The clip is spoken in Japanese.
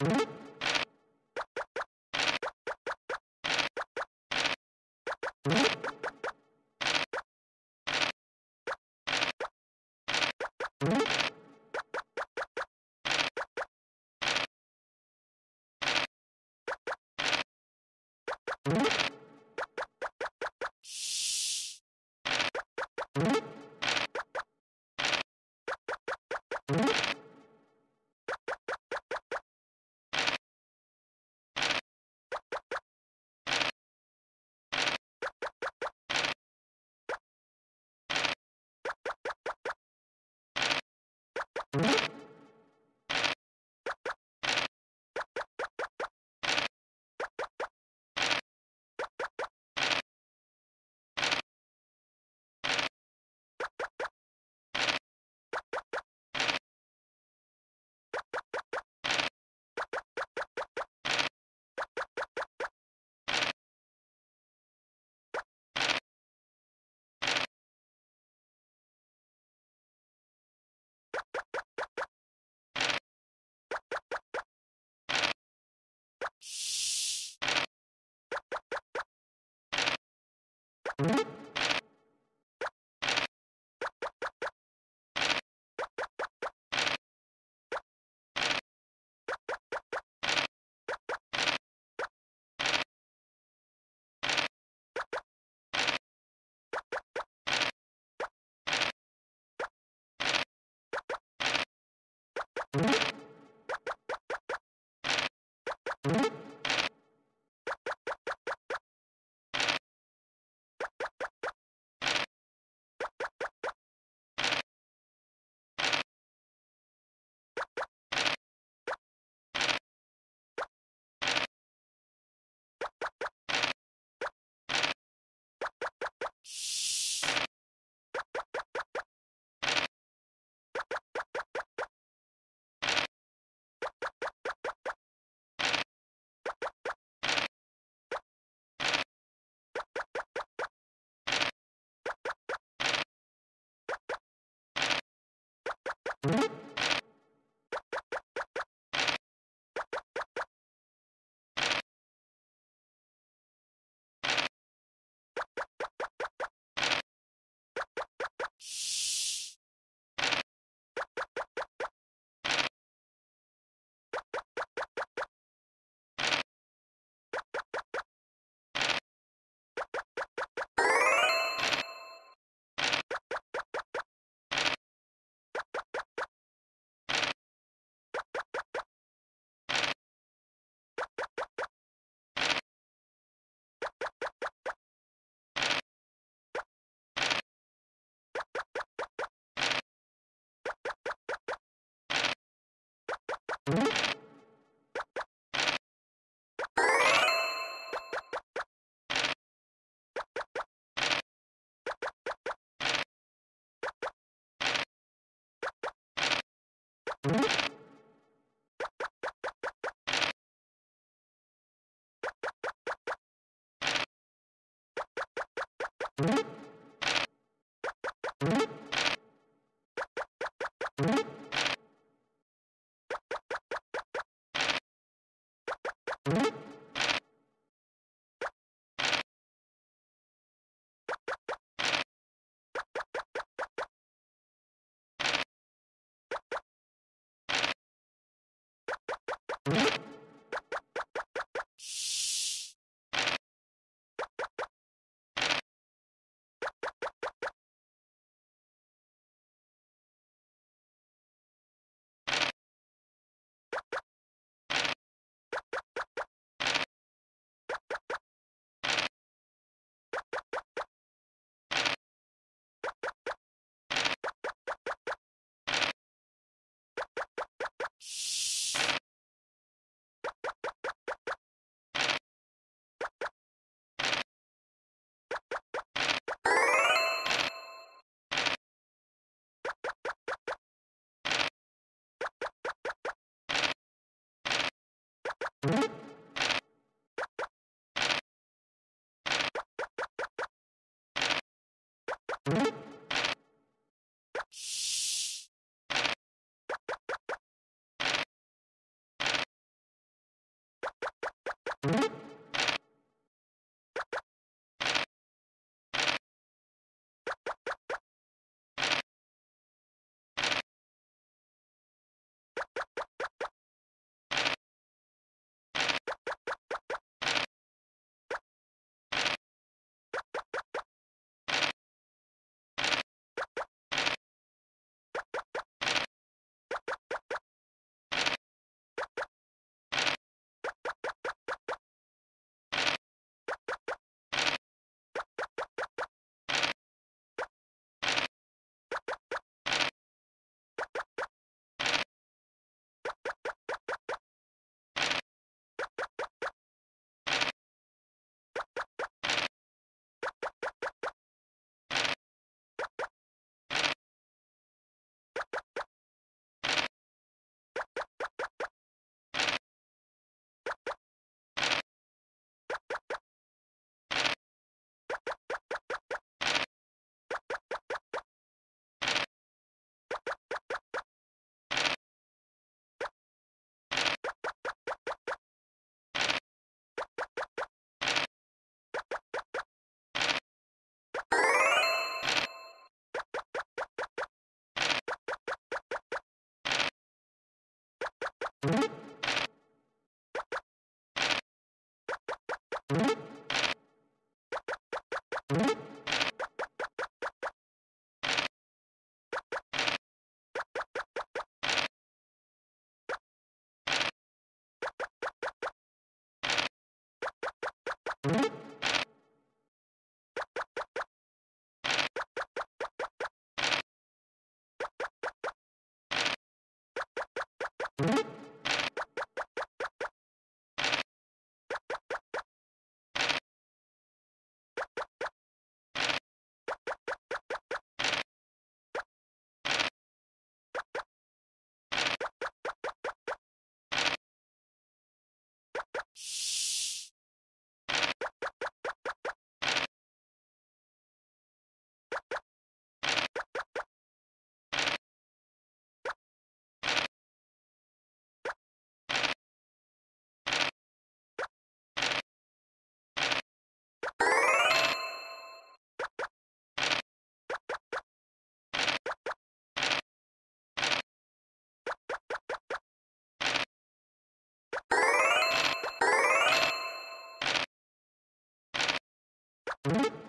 you you. you. Mm-hmm. you you you you Shh. you.